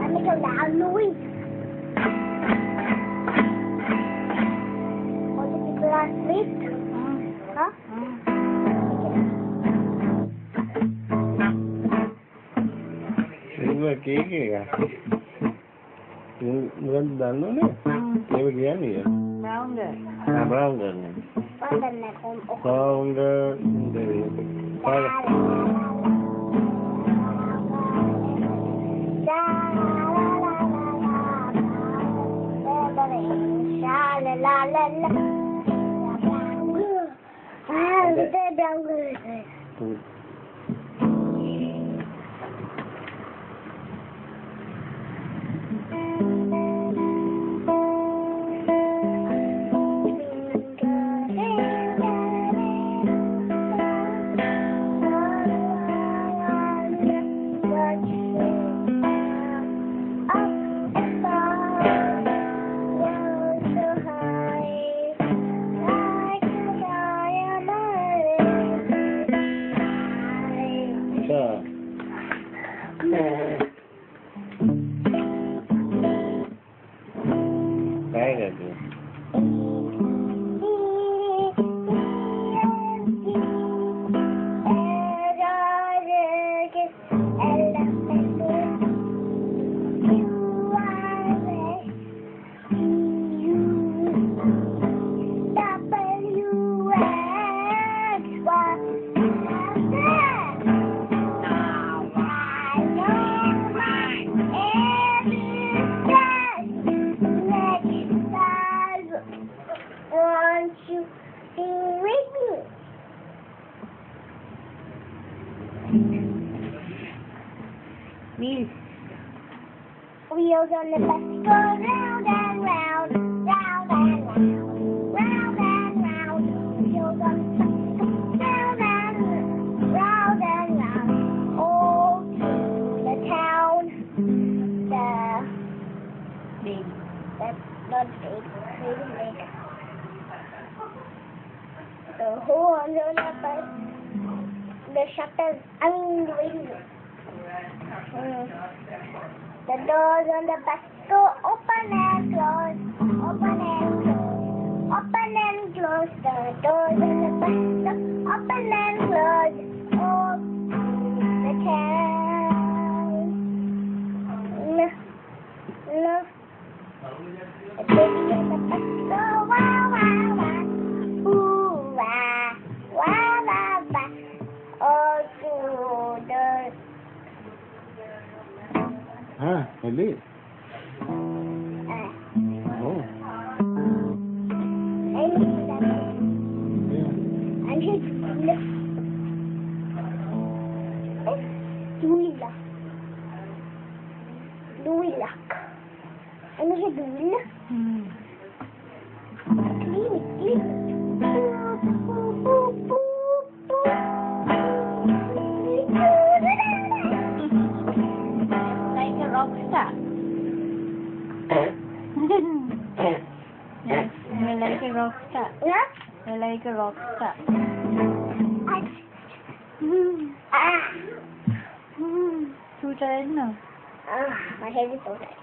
Anh đi cầu đạo nuôi. Round Rounder. La la la la la la ốc. Wheels. Wheels on the bus go round and round, round and round, round and round. Wheels on the bus go round and round and round. All to the town, the Big. the not big, big, big. The horn on the bus, the shutters, I mean the windows. The doors on the bus go open and close, వెళ్ళి Duyla. Enerji duyla. Hmm. Klinik, klinik. off isa. yes, I like a rock star. Yeah? You're like a rock star. Too tired now? Ah, my head is so tired.